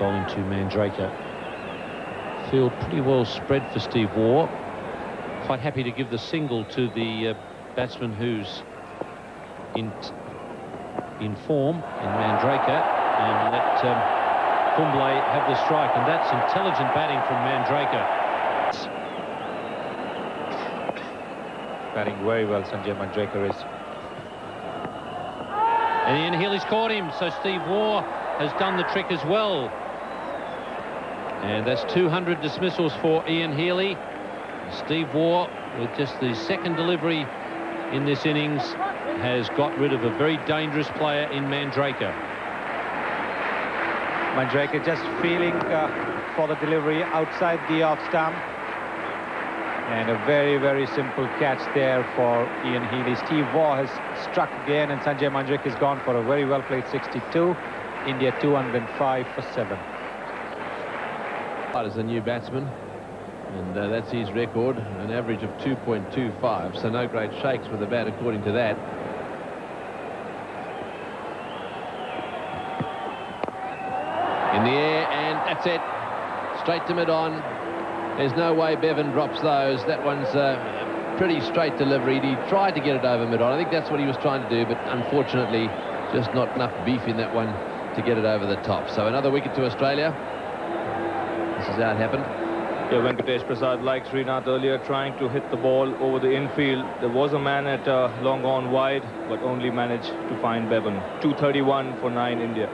to Manjrekar. Field pretty well spread for Steve Waugh. Quite happy to give the single to the uh, batsman who's in in form in Manjrekar and let um, Kumble have the strike and that's intelligent batting from Manjrekar. Batting very well Sanjay Manjrekar is. And Ian Healy's caught him so Steve Waugh has done the trick as well. And that's 200 dismissals for Ian Healy. Steve Waugh, with just the second delivery in this innings, has got rid of a very dangerous player in Manjrekar. Manjrekar just feeling uh, for the delivery outside the off stump. And a very, very simple catch there for Ian Healy. Steve Waugh has struck again and Sanjay Manjrekar has gone for a very well played 62. India 205 for 7. As a new batsman, and uh, that's his record, an average of 2.25, so no great shakes with the bat according to that. In the air, and that's it. Straight to mid-on. There's no way Bevan drops those. That one's a pretty straight delivery. He tried to get it over mid-on. I think that's what he was trying to do, but unfortunately, just not enough beef in that one to get it over the top. So another wicket to Australia. This is how it happened. Yeah, Venkatesh Prasad, like Srinath earlier, trying to hit the ball over the infield. There was a man at uh, long on wide, but only managed to find Bevan. 231 for 9 India.